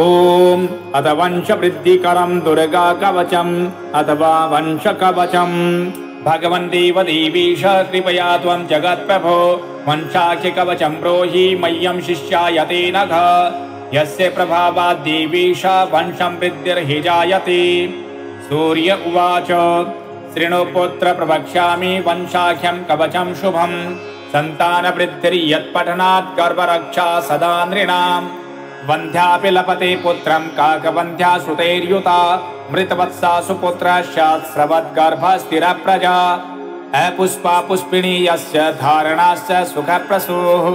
ॐ अथ वंशवृद्धिकरम् दुर्गा कवचम् अथवा वंशकवचम् भगवन् देवदेवीश कृपया त्वम् जगत्प्रभो वंशाख्यकवचम् ब्रोहि मह्यम् शिष्यायते नघ। यस्य प्रभावाद्देवीश वंशम् वृद्धिर्हि जायते। सूर्य उवाच शृणु पुत्र प्रवक्ष्यामि वंशाख्यम् कवचम् शुभम् सन्तानवृद्धिर्यत्पठनात् गर्भरक्षा सदा नृणाम् वन्ध्यापि लपते पुत्रम् काकवन्ध्या सुतैर्युता मृतवत्सा सुपुत्रश्चात् स्रवद्गर्भस्थिरप्रजा अपुष्पा पुष्पिणी यस्य धारणाश्च सुखप्रसूः।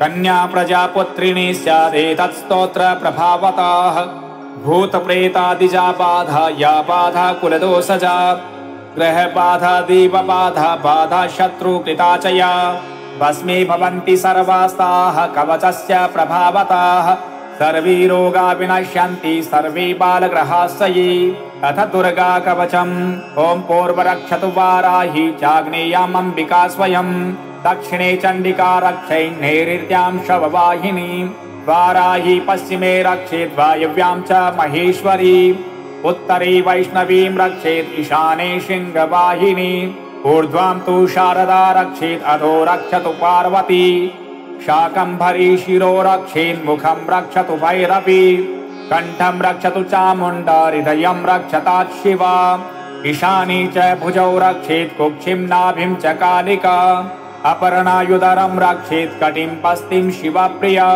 कन्या प्रजा पुत्रिणी स्यादेतत् स्तोत्र प्रभावताः। भूतप्रेतादिजा बाधा या बाधा कुलदोषजा। ग्रहबाधा दीपबाधा बाधा शत्रुकृता च या। भस्मी भवन्ति सर्वास्ताः कवचस्य प्रभावताः सर्वे रोगा विनश्यन्ति सर्वे बालग्रहाश्चये अथ दुर्गा कवचम् ॐ पूर्वरक्षतु वाराहि चाग्नेयामम्बिका स्वयम् दक्षिणे चण्डिका रक्षै नैऋत्यां शववाहिनी। वाराहि पश्चिमे रक्षेत् वायव्यां च महेश्वरी। उत्तरे वैष्णवीं रक्षेत् ईशाने सिंहवाहिनी ऊर्ध्वां तु शारदा रक्षेत् अधो रक्षतु पार्वती शाकम्भरी शिरो रक्षेन्मुखं रक्षतु भैरवी। कण्ठं रक्षतु चामुण्डा हृदयं रक्षतात् शिवा। ईशानी च भुजौ रक्षेत् कुक्षिं नाभिं च कालिका। अपरणायुदरं रक्षेत् कटिं पस्तिं शिवप्रिया।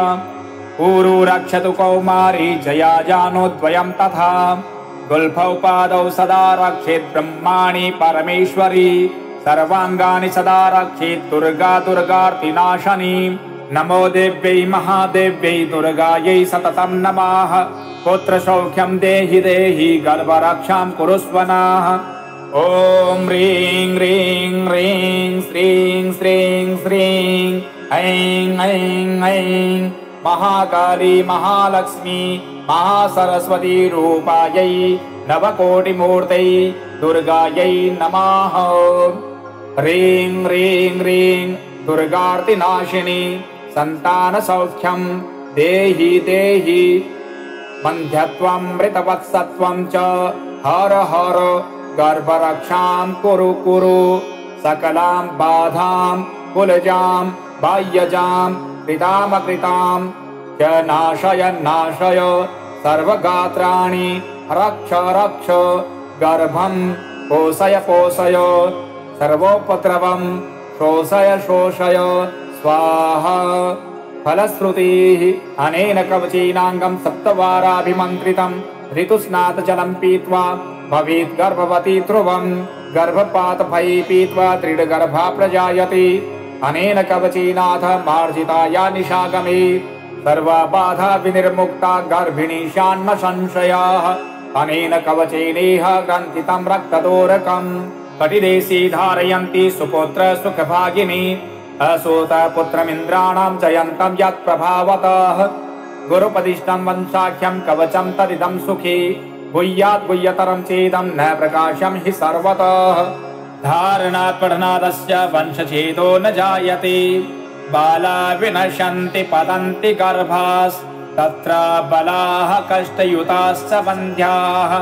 ऊरु रक्षतु कौमारी जया जानोद्वयं तथा। गुल्फौ पादौ सदा रक्षेत् ब्रह्माणि परमेश्वरी सर्वाङ्गानि सदा रक्षेत् दुर्गा दुर्गार्तिनाशनी। नमो देव्यै महादेव्यै दुर्गायै सततं नमः। पुत्रसौख्यं देहि देहि गर्भरक्षां कुरुष्व नः। ॐ ह्रीं ह्रीं ह्रीं श्रीं श्रीं श्रीं ऐं ऐं ऐं महाकाली महालक्ष्मी महासरस्वती रूपायै नवकोटिमूर्तै दुर्गायै नमः ह्रीं ह्रीं ह्रीं दुर्गार्तिनाशिनी सन्तानसौख्यम् देहि देहि। मन्ध्यत्वं मृतवत्सत्वं च हर हर गर्भरक्षां कुरु कुरु। सकलां बाधां कुलजां बाह्यजां कृतामकृतां च नाशय नाशय सर्वगात्राणि रक्ष रक्ष। गर्भं पोषय पोषय सर्वोपद्रवं शोषय शोषय। स्वाहा। फलश्रुतिः अनेन कवचीनाङ्गं सप्तवाराभिमन्त्रितं। ऋतुस्नातजलं पीत्वा भवेत् गर्भवती ध्रुवम्। गर्भपातभये पीत्वा दृढगर्भा प्रजायते। अनेन कवचीनाथ मार्जिताया निशागमे। सर्वा बाधा विनिर्मुक्ता गर्भिणीशान्म संशयाः। अनेन कवचेनेह ग्रन्थितं रक्तदोरकम् कटिदेशी धारयन्ति सुपुत्र सुखभागिनी। असूत पुत्रमिन्द्राणां जयन्तं यत्प्रभावतः गुरुपदिष्टं वंशाख्यं कवचं तदिदं सुखी। गुह्यात् गुह्यतरं चेदं न प्रकाशं हि सर्वतः। धारणात् पठनादस्य वंशछेदो न जायते। बाला विनशन्ति पतन्ति गर्भास्। तत्र बलाः कष्टयुताश्च वन्ध्याः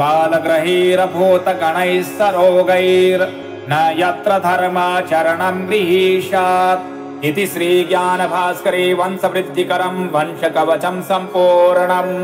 बालग्रहैरभूतगणैः सरोगैर्न यत्र धर्माचरणं गृहीषात् इति श्रीज्ञानभास्करे वंशवृद्धिकरं वंशकवचं सम्पूर्णम्